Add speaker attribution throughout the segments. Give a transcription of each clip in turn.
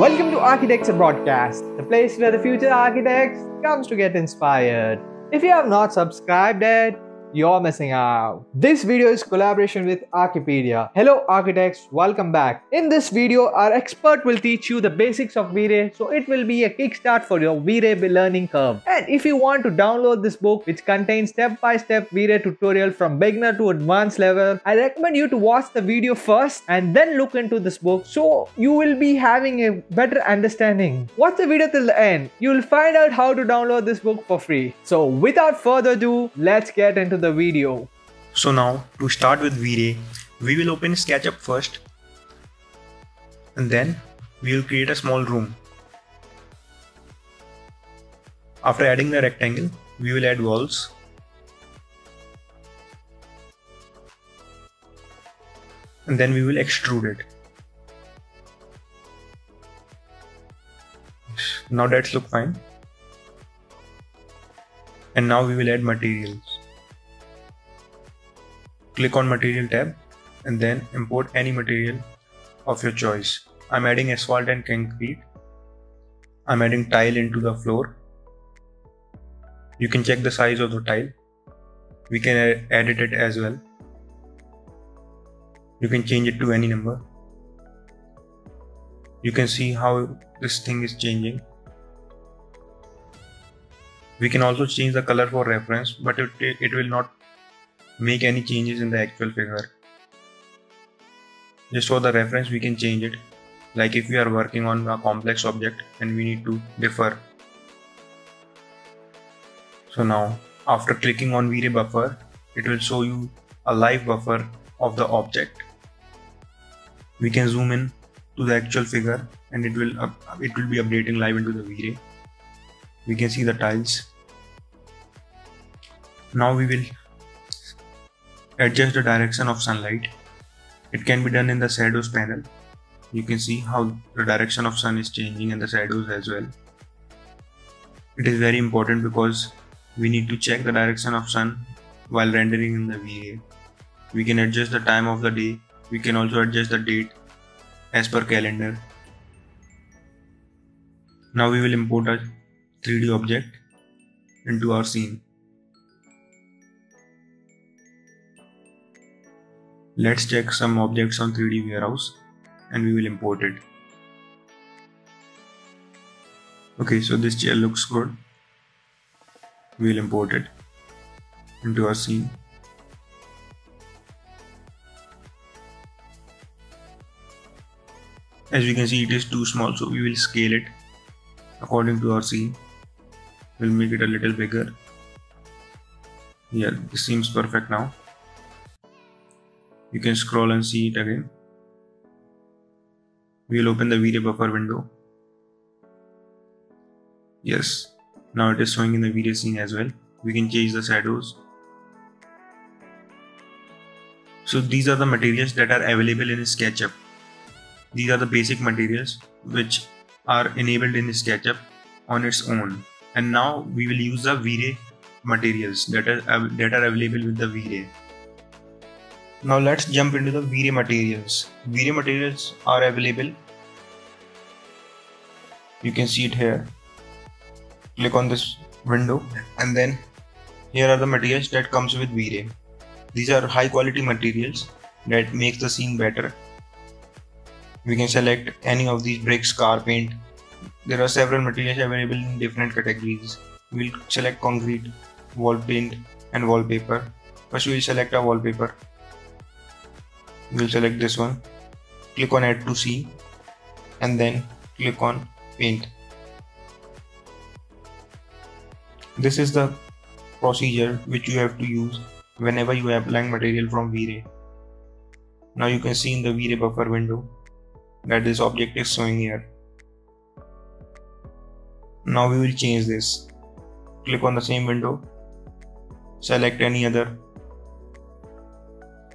Speaker 1: Welcome to Architecture Broadcast, the place where the future architects comes to get inspired. If you have not subscribed yet, you're missing out. This video is collaboration with Archipedia. Hello architects, welcome back. In this video, our expert will teach you the basics of V-Ray, so it will be a kickstart for your V-Ray learning curve. And if you want to download this book, which contains step-by-step V-Ray tutorial from beginner to advanced level, I recommend you to watch the video first and then look into this book so you will be having a better understanding. Watch the video till the end. You will find out how to download this book for free. So without further ado, let's get into the video.
Speaker 2: So now to start with V-Ray, we will open SketchUp first and then we will create a small room. After adding the rectangle, we will add walls. And then we will extrude it. Now that's look fine. And now we will add materials click on material tab and then import any material of your choice. I'm adding asphalt and concrete. I'm adding tile into the floor. You can check the size of the tile. We can edit it as well. You can change it to any number. You can see how this thing is changing. We can also change the color for reference, but it, it will not make any changes in the actual figure. Just for the reference we can change it like if we are working on a complex object and we need to differ. So now after clicking on V-Ray buffer it will show you a live buffer of the object. We can zoom in to the actual figure and it will it will be updating live into the V-Ray. We can see the tiles. Now we will adjust the direction of sunlight. It can be done in the shadows panel. You can see how the direction of sun is changing in the shadows as well. It is very important because we need to check the direction of sun while rendering in the V-Ray. We can adjust the time of the day. We can also adjust the date as per calendar. Now we will import a 3D object into our scene. Let's check some objects on 3D warehouse and we will import it. Okay, so this chair looks good. We'll import it into our scene. As we can see it is too small so we will scale it according to our scene. We'll make it a little bigger. Yeah, this seems perfect now you can scroll and see it again. We'll open the V-Ray buffer window. Yes now it is showing in the V-Ray scene as well. We can change the shadows. So these are the materials that are available in SketchUp. These are the basic materials which are enabled in SketchUp on its own. And now we will use the V-Ray materials that are, that are available with the V-Ray now let's jump into the V-Ray materials. V-Ray materials are available. You can see it here. Click on this window and then here are the materials that comes with V-Ray. These are high quality materials that makes the scene better. We can select any of these bricks, car paint. There are several materials available in different categories. We'll select concrete, wall paint and wallpaper. First we'll select a wallpaper we'll select this one. Click on add to scene and then click on paint. This is the procedure which you have to use whenever you are applying material from V-Ray. Now you can see in the V-Ray buffer window that this object is showing here. Now we will change this. Click on the same window. Select any other.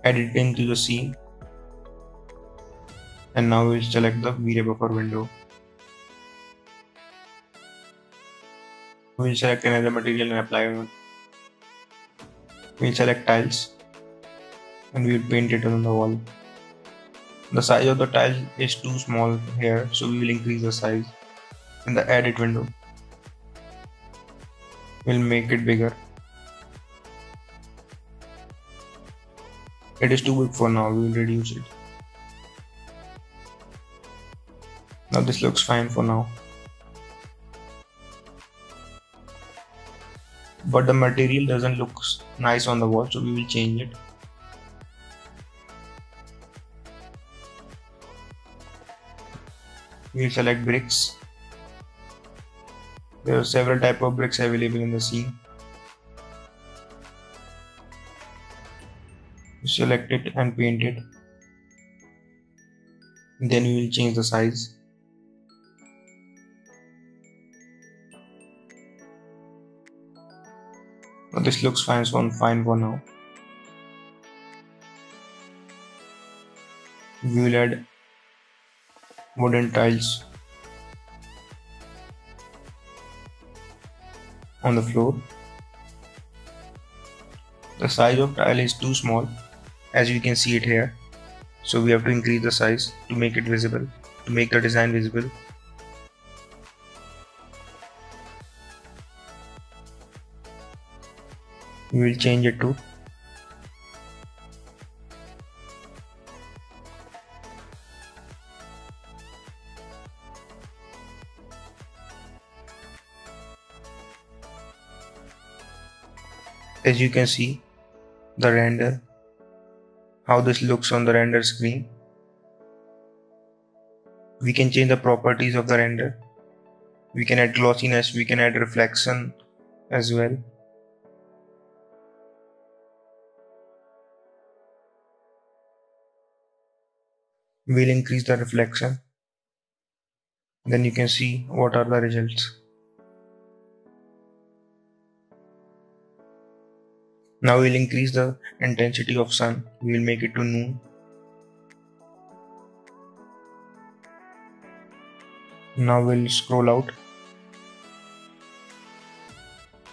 Speaker 2: Edit into the scene and now we'll select the V-Ray buffer window. We'll select another material and apply it. We'll select tiles and we'll paint it on the wall. The size of the tile is too small here, so we will increase the size in the edit window. We'll make it bigger. It is too big for now, we will reduce it. Now this looks fine for now. But the material doesn't look nice on the wall, so we will change it. We'll select bricks there are several type of bricks available in the scene select it and paint it then we will change the size this looks fine so fine for now we will add wooden tiles on the floor. The size of tile is too small as you can see it here. So we have to increase the size to make it visible, to make the design visible. We will change it to as you can see the render how this looks on the render screen. We can change the properties of the render. We can add glossiness we can add reflection as well we'll increase the reflection then you can see what are the results Now we'll increase the intensity of sun. We will make it to noon. Now we'll scroll out.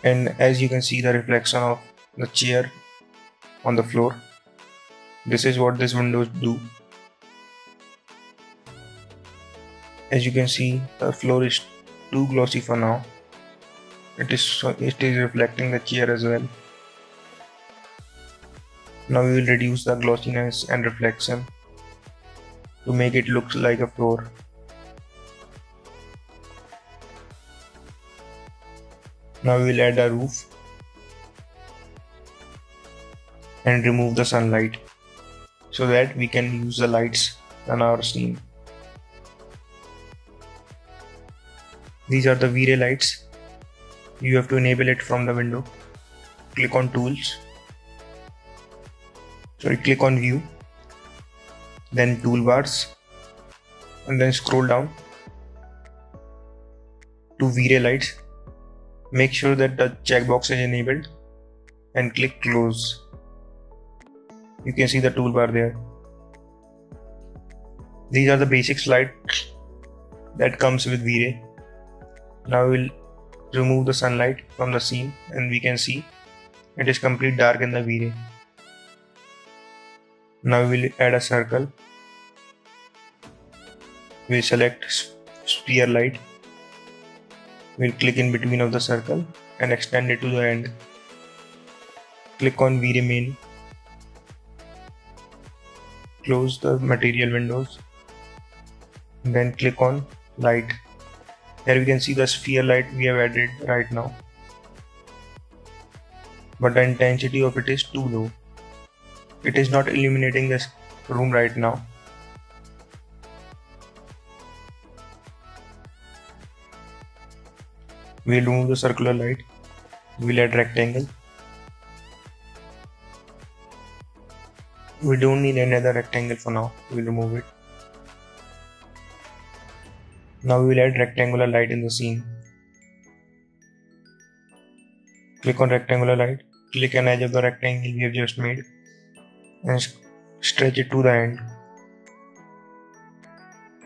Speaker 2: And as you can see the reflection of the chair on the floor. This is what this windows do. As you can see the floor is too glossy for now. It is it is reflecting the chair as well. Now we will reduce the glossiness and reflection to make it look like a floor. Now we will add a roof and remove the sunlight so that we can use the lights on our scene. These are the V-Ray lights. You have to enable it from the window. Click on tools. Sorry click on view. Then toolbars. And then scroll down to V-Ray lights. Make sure that the checkbox is enabled and click close. You can see the toolbar there. These are the basic slides that comes with V-Ray now we'll remove the sunlight from the scene and we can see it is complete dark in the V-Ray now we'll add a circle. We'll select sphere light. We'll click in between of the circle and extend it to the end. Click on V-Ray main. Close the material windows. Then click on light. Here we can see the sphere light we have added right now. But the intensity of it is too low. It is not illuminating this room right now. We'll remove the circular light. We'll add rectangle. We don't need another rectangle for now. We'll remove it. Now we'll add rectangular light in the scene. Click on rectangular light. Click an edge of the rectangle we have just made and stretch it to the end.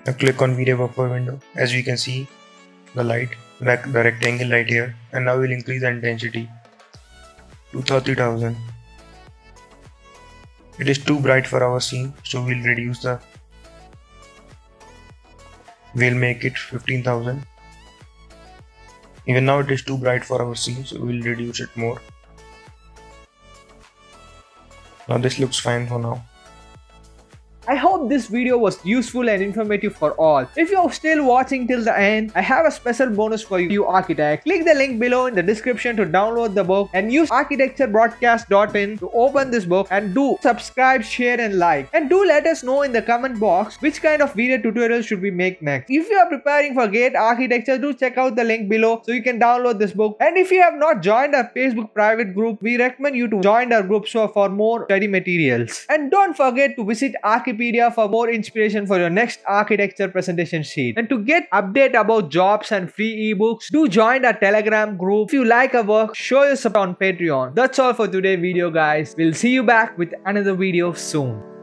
Speaker 2: Now click on V-Ray buffer window. As we can see the light, the rectangle light here and now we'll increase the intensity to 30,000. It is too bright for our scene so we'll reduce the we'll make it 15000 even now it is too bright for our scene so we'll reduce it more. Now this looks fine for now
Speaker 1: I hope this video was useful and informative for all. If you're still watching till the end, I have a special bonus for you architects. Click the link below in the description to download the book and use architecturebroadcast.in to open this book and do subscribe, share and like. And do let us know in the comment box which kind of video tutorial should we make next. If you are preparing for GATE architecture, do check out the link below so you can download this book. And if you have not joined our Facebook private group, we recommend you to join our group so for more study materials. And don't forget to visit Architecture Wikipedia for more inspiration for your next architecture presentation sheet. And to get update about jobs and free ebooks, do join our Telegram group. If you like our work, show your support on Patreon. That's all for today's video guys. We'll see you back with another video soon.